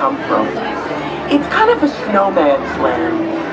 come from. It's kind of a snowman's land.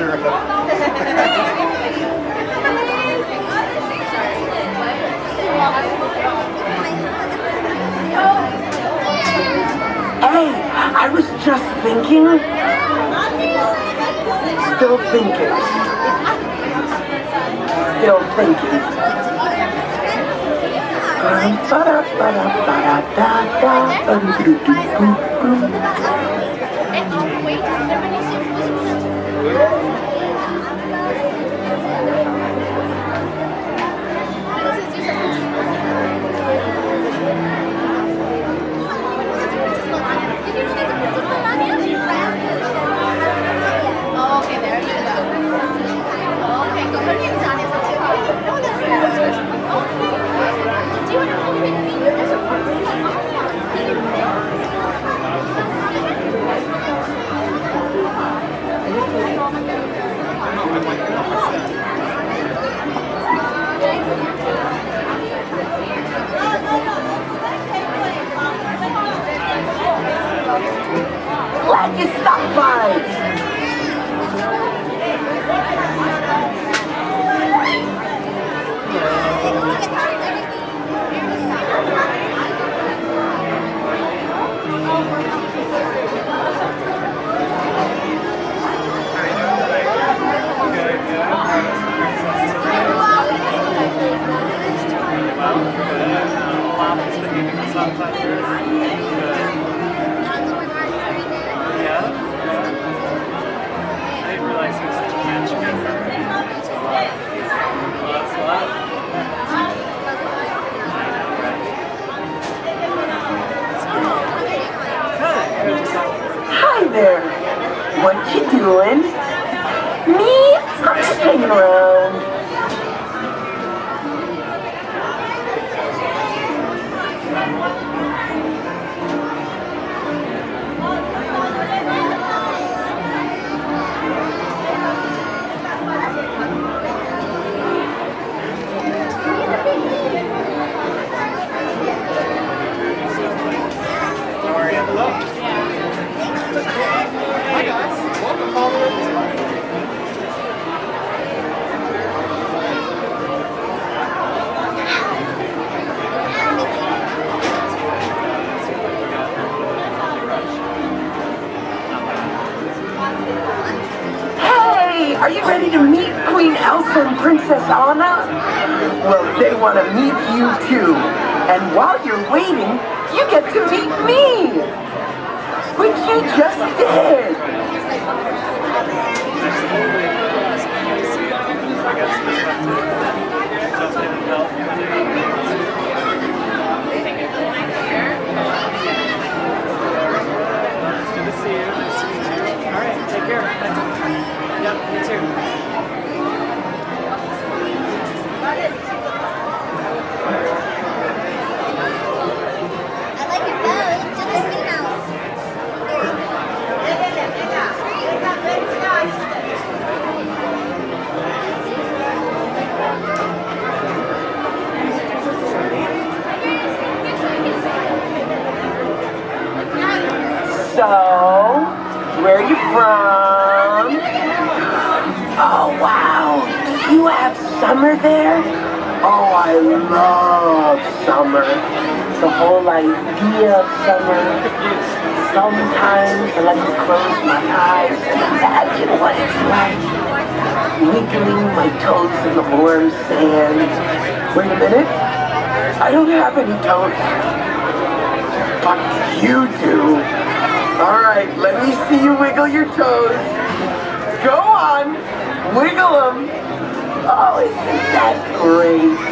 Hey, oh, I was just thinking. Still thinking. Still thinking. Oh, You stopped there. What you doing? Me? I'm just hanging around. Hello. Are you ready to meet Queen Elsa and Princess Anna? Well, they want to meet you too. And while you're waiting, you get to meet me. Which you just did. I guess perspective. Justin and Bill. It's good to see you. Nice to meet you. All right, take care. Yep, you too. I like your bow, just like Minnie Mouse. So, where are you from? Oh, wow. Do you have summer there? Oh, I love summer. The whole idea of summer. Sometimes I like to close my eyes and imagine what it's like. Wiggling my toes in the warm sand. Wait a minute. I don't have any toes. But you do. All right, let me see you wiggle your toes. Go on, wiggle them. Oh, isn't that great?